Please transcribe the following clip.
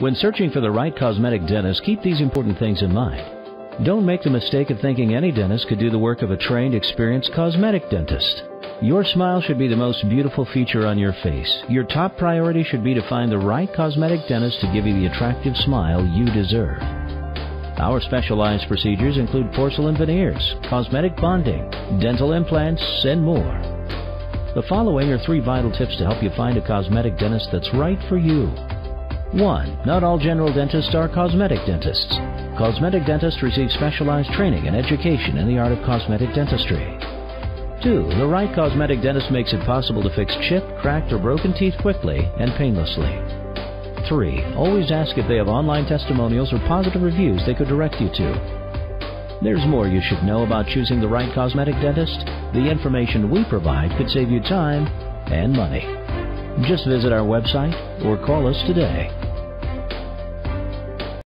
When searching for the right cosmetic dentist, keep these important things in mind. Don't make the mistake of thinking any dentist could do the work of a trained, experienced cosmetic dentist. Your smile should be the most beautiful feature on your face. Your top priority should be to find the right cosmetic dentist to give you the attractive smile you deserve. Our specialized procedures include porcelain veneers, cosmetic bonding, dental implants, and more. The following are three vital tips to help you find a cosmetic dentist that's right for you. 1. Not all general dentists are cosmetic dentists. Cosmetic dentists receive specialized training and education in the art of cosmetic dentistry. 2. The right cosmetic dentist makes it possible to fix chipped, cracked, or broken teeth quickly and painlessly. 3. Always ask if they have online testimonials or positive reviews they could direct you to. There's more you should know about choosing the right cosmetic dentist. The information we provide could save you time and money. Just visit our website or call us today.